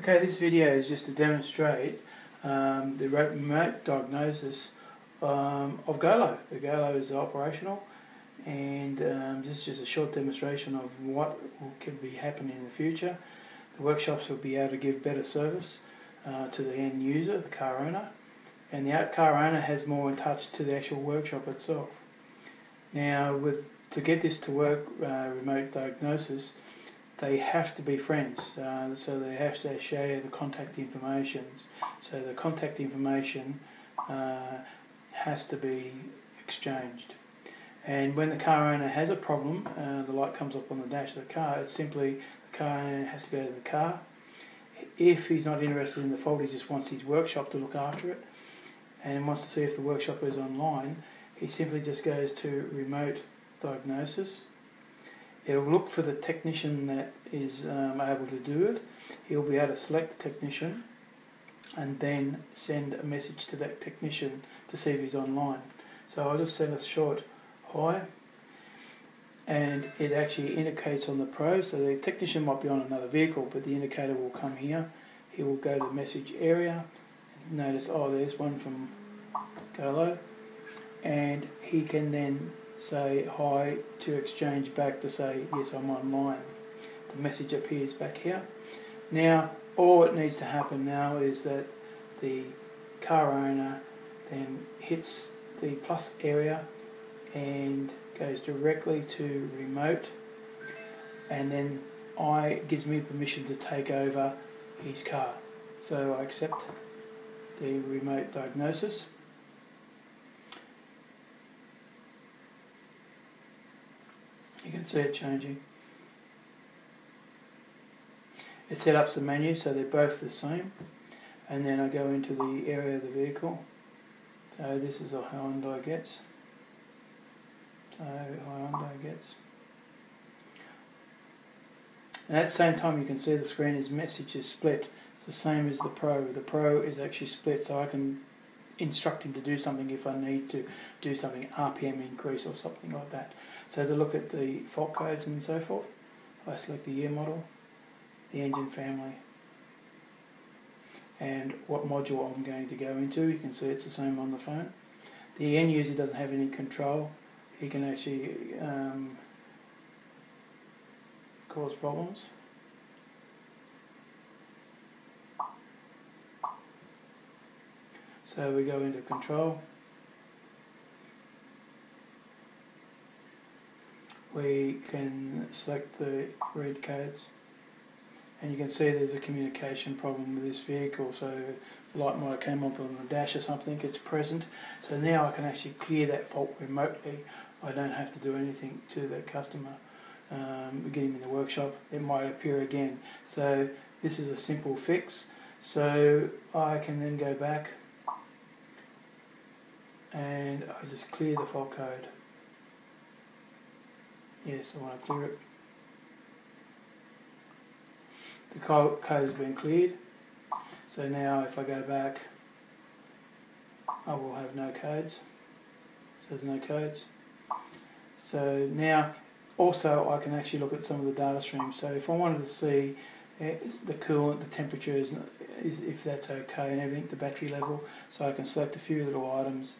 Okay, this video is just to demonstrate um, the remote diagnosis um, of Golo. The Golo is operational and um, this is just a short demonstration of what could be happening in the future. The workshops will be able to give better service uh, to the end user, the car owner, and the car owner has more in touch to the actual workshop itself. Now, with to get this to work, uh, remote diagnosis, they have to be friends, uh, so they have to share the contact information. So the contact information uh, has to be exchanged. And when the car owner has a problem, uh, the light comes up on the dash of the car, it's simply the car owner has to go to the car. If he's not interested in the fault, he just wants his workshop to look after it and wants to see if the workshop is online, he simply just goes to remote diagnosis It'll look for the technician that is um, able to do it. He'll be able to select the technician and then send a message to that technician to see if he's online. So I'll just send a short hi and it actually indicates on the pro so the technician might be on another vehicle but the indicator will come here he will go to the message area notice oh there's one from Golo and he can then say hi to exchange back to say yes I'm online. The message appears back here. Now all it needs to happen now is that the car owner then hits the plus area and goes directly to remote and then I gives me permission to take over his car. So I accept the remote diagnosis. You can see it changing. It set up the menu so they're both the same and then I go into the area of the vehicle. So this is a Hyundai Getz. So Hyundai Getz. And at the same time you can see the screen is message is split. It's the same as the Pro. The Pro is actually split so I can instruct him to do something if I need to do something, RPM increase or something like that. So to look at the fault codes and so forth, I select the year model, the engine family, and what module I'm going to go into. You can see it's the same on the phone. The end user doesn't have any control. He can actually um, cause problems. So we go into control. We can select the read codes and you can see there's a communication problem with this vehicle so the light might have came up on the dash or something, it's present. So now I can actually clear that fault remotely. I don't have to do anything to the customer. Um, we get him in the workshop, it might appear again. So this is a simple fix. So I can then go back and I just clear the fault code. Yes, I want to clear it. The code has been cleared. So now if I go back, I will have no codes. So there's no codes. So now also I can actually look at some of the data streams. So if I wanted to see eh, the coolant, the temperatures, if that's okay and everything, the battery level, so I can select a few little items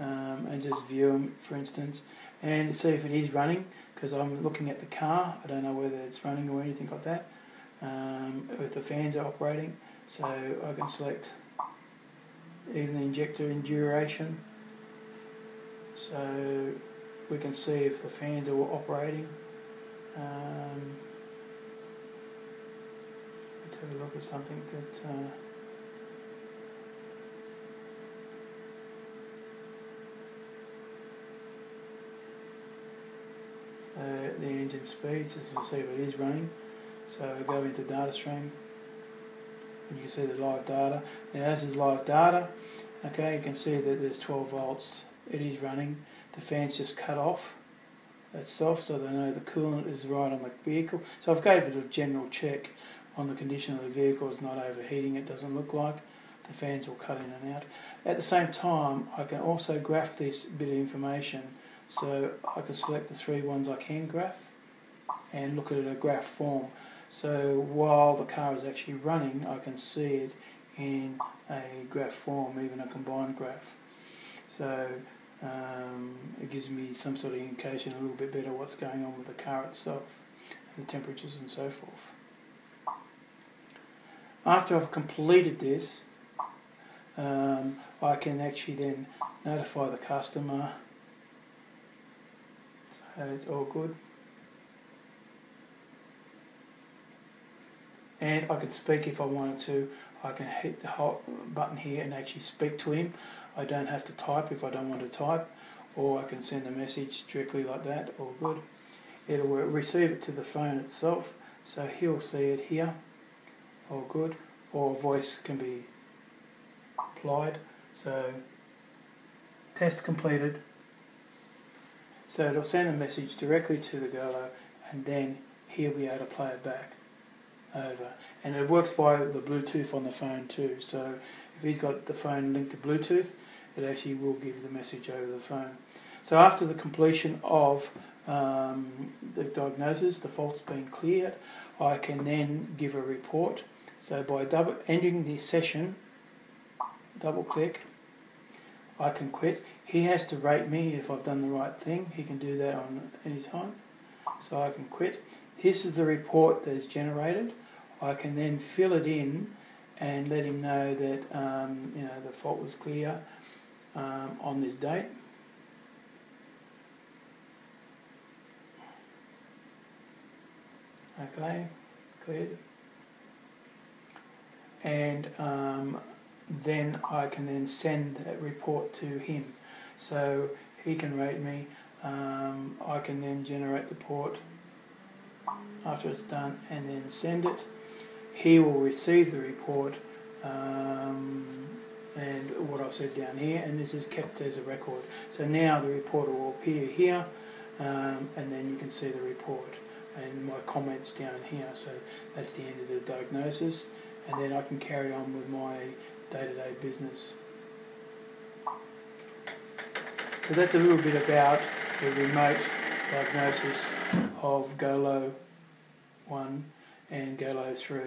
um, and just view them for instance. And see if it is running because I'm looking at the car. I don't know whether it's running or anything like that um, if the fans are operating. So I can select even the injector in duration. So we can see if the fans are operating. Um, let's have a look at something that uh, uh, speeds as you see if it is running. So we go into data stream and you see the live data. Now this is live data. Okay, you can see that there's 12 volts. It is running. The fan's just cut off itself so they know the coolant is right on the vehicle. So I've gave it a general check on the condition of the vehicle. It's not overheating, it doesn't look like. The fans will cut in and out. At the same time, I can also graph this bit of information so I can select the three ones I can graph and look at it a graph form. So while the car is actually running, I can see it in a graph form, even a combined graph. So um, it gives me some sort of indication a little bit better what's going on with the car itself, the temperatures and so forth. After I've completed this, um, I can actually then notify the customer so it's all good. And I can speak if I wanted to. I can hit the hot button here and actually speak to him. I don't have to type if I don't want to type, or I can send a message directly like that. All good. It'll receive it to the phone itself, so he'll see it here. All good. Or voice can be applied. So test completed. So it'll send a message directly to the Golo, and then he'll be able to play it back over. And it works via the Bluetooth on the phone too. So if he's got the phone linked to Bluetooth, it actually will give the message over the phone. So after the completion of um, the diagnosis, the fault's been cleared, I can then give a report. So by double ending the session, double click, I can quit. He has to rate me if I've done the right thing. He can do that on any time. So I can quit. This is the report that is generated. I can then fill it in and let him know that um, you know the fault was clear um, on this date. Okay, cleared. And um, then I can then send that report to him. So he can rate me. Um, I can then generate the port after it's done and then send it. He will receive the report um, and what I've said down here, and this is kept as a record. So now the report will appear here, um, and then you can see the report and my comments down here. So that's the end of the diagnosis, and then I can carry on with my day-to-day -day business. So that's a little bit about the remote diagnosis of GOLO 1 and GOLO 3.